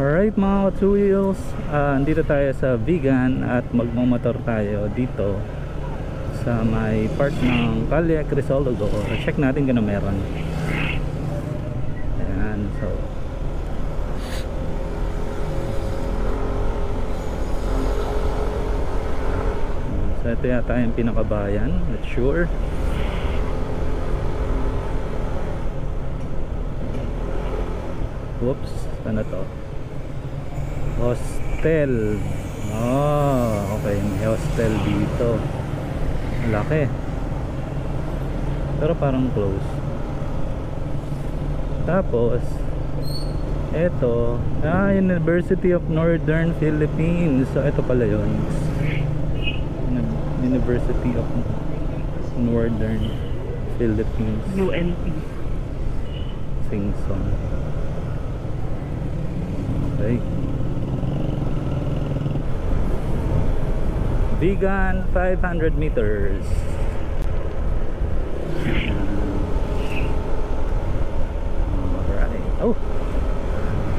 Alright mga two wheels, ah, andito tayo sa vegan at magmamotor tayo dito sa may part ng Calle Crisologo. Check natin kung meron. Ayan, so So ito yata yung pinakabayan, not sure. Whoops, ano to? Hostel. Oh, okay, may hostel dito. Laki. Pero parang close. Tapos, eto, ah, University of Northern Philippines. So, ito pala yun. University of Northern Philippines. UNP. Sing-song. Okay. Vegan 500 meters. Alright. Oh!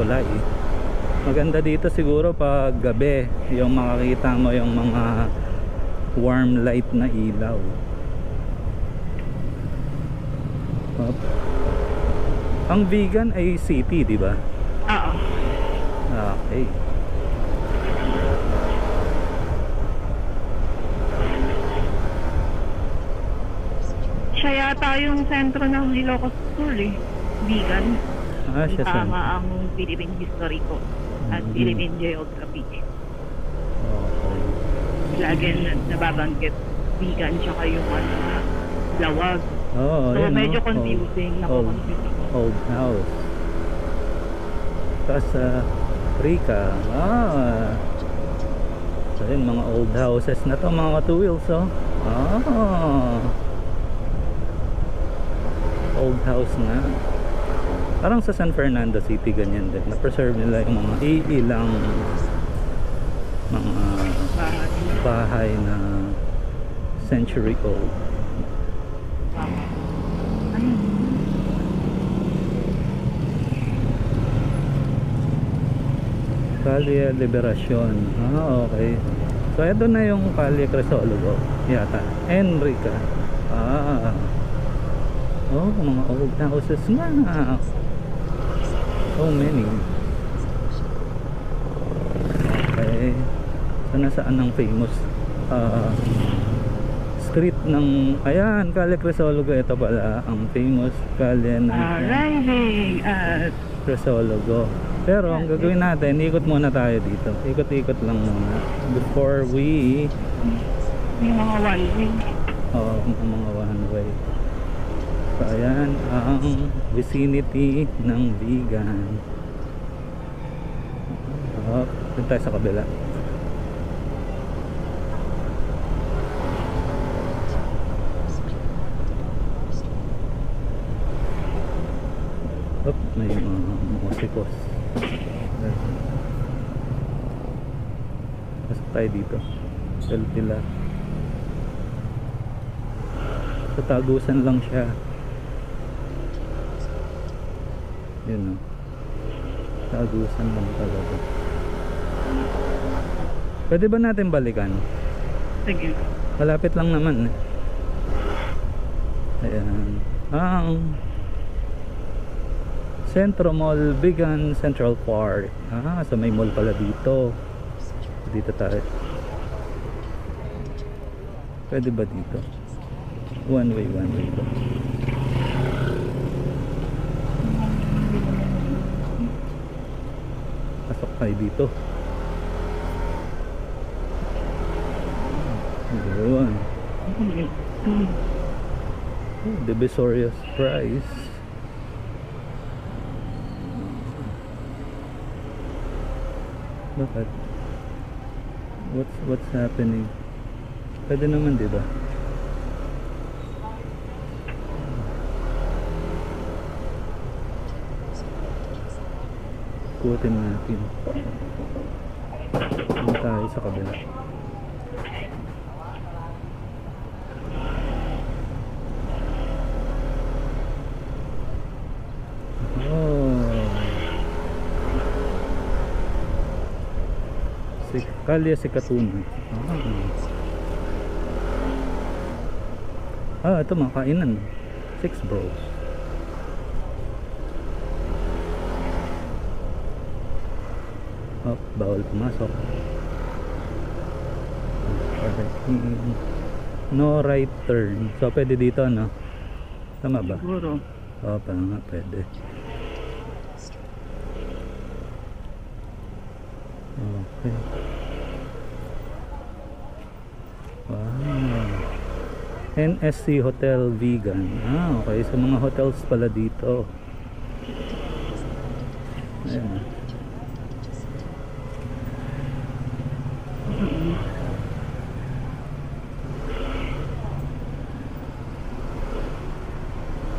Kulay. Maganda dito siguro pag gabi yung makakita mo yung mga warm light na ilaw. Up. Ang vegan ay city, di ba? Oo. Okay. Siya yata yung sentro ng Ilocos School eh. Vegan. Ah, siya sa. Tama ang Philippine History ko at Mhm. Philippine Geography. Okay. Lagi na nababanggit vegan tsaka yung ano, lawag. Oh, so yun, medyo no? confusing. Old, Nako-confusing. old house. Tapos sa Rica. Ah. So yun, mga old houses na to, mga two wheels, oh. Ah. Old house nga. Parang sa San Fernando City ganyan din. Na-preserve nila yung mga iilang mga Bahay. na century old. Calle Liberacion. Ah, okay. So, ito na yung Calle Crisologo. Yata. Enrica. Ah. Oh, mga old houses na. So many. Okay. So, nasaan ang famous ah, street ng... Ayan, Calle Crisologo. Ito pala ang famous Calle ng Arriving at Crisologo. Pero ang gagawin natin, ikot muna tayo dito. Ikot-ikot lang muna. Before we, yung mga one way. oh, ang mga one way. So ayan, ang vicinity ng vegan. Oh, dun tayo sa kabila. Oh, may mga musikos. Pasok tayo dito. Selfie lang. Sa lang siya. Yun o. Tagusan lang talaga. Pwede ba natin balikan? Sige. Malapit lang naman eh. Ayan. Ang Centro Mall Vegan Central Park. Ah, so may mall pala dito. Dito tayo. Pwede ba dito? One way, one way ba? Pasok tayo dito. Yun. Oh, Divisorious Prize. Bakit? What's what's happening? Pwede naman, 'di ba? Kutin natin. Doon tayo sa kabila. Oh. Si Kalye si Katuna. Ah. ah, ito mga kainan. Six Bros. Oh, bawal pumasok. Parking. No right turn. So, pwede dito, no? Tama ba? Siguro. Pa nga, pwede. Okay. Wow. NSC Hotel Vegan. Ah, okay. Sa mga hotels pala dito. Ayan.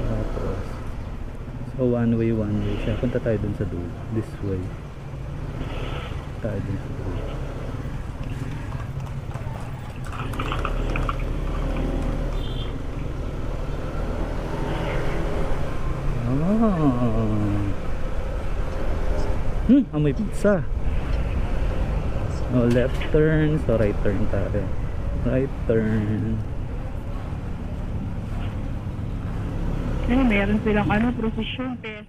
Tapos, so one way, one way siya. Punta tayo dun sa dulo. This way. Tayo dun sa dulo. Ah. Hmm, amoy pizza. Oh, left turn. So, right turn tayo. Right turn. Eh, meron silang ano, prosesyon, test.